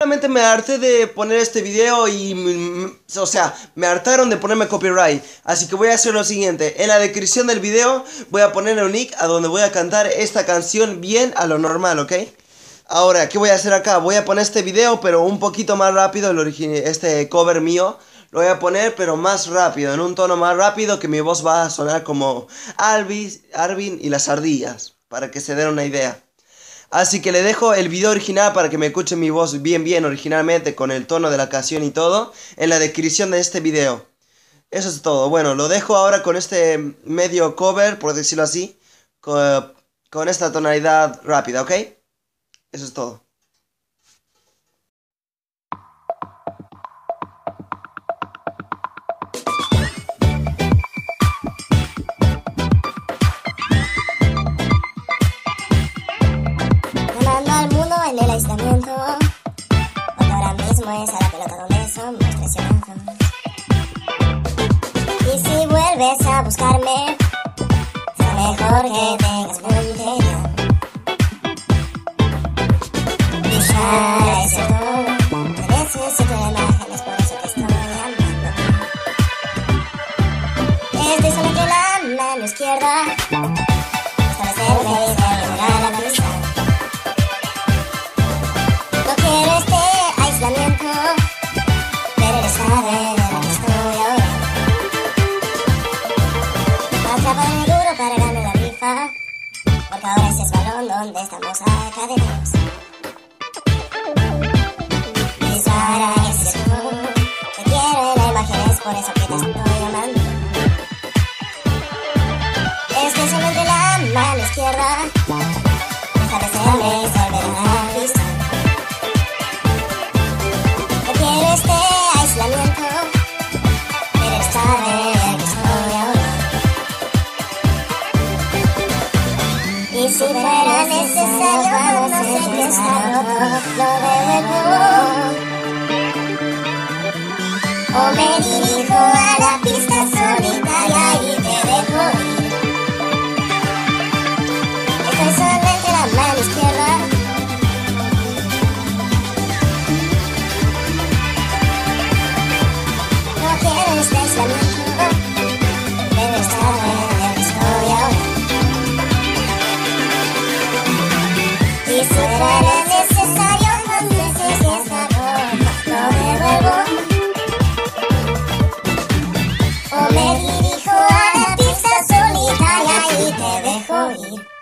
Realmente me harté de poner este video y, o sea, me hartaron de ponerme copyright. Así que voy a hacer lo siguiente. En la descripción del video voy a poner un link a donde voy a cantar esta canción bien a lo normal, ¿ok? Ahora, ¿qué voy a hacer acá? Voy a poner este video, pero un poquito más rápido, el este cover mío. Lo voy a poner, pero más rápido, en un tono más rápido que mi voz va a sonar como Alvis, Arvin y las ardillas, para que se den una idea. Así que le dejo el video original para que me escuchen mi voz bien bien originalmente con el tono de la canción y todo en la descripción de este video. Eso es todo. Bueno, lo dejo ahora con este medio cover, por decirlo así, con, con esta tonalidad rápida, ¿ok? Eso es todo. Es a la pelota donde somos presionados. Y si vuelves a buscarme, será mejor que tengas puntería. Ya es cierto, necesito imágenes, por eso te estoy llamando. Estoy solo que la mano izquierda. Porque ahora ese es balón donde estamos acadenados. Y Sara es cierto. Te quiero en la imagen, es por eso que te estoy llamando. Especialmente la mano izquierda. Si fuera necesario, vamos a prestarlo lo debo. O me dirijo a la pista solitaria y te dejo ir. Estoy solamente la mano izquierda. No quiero estar y te dejo ir.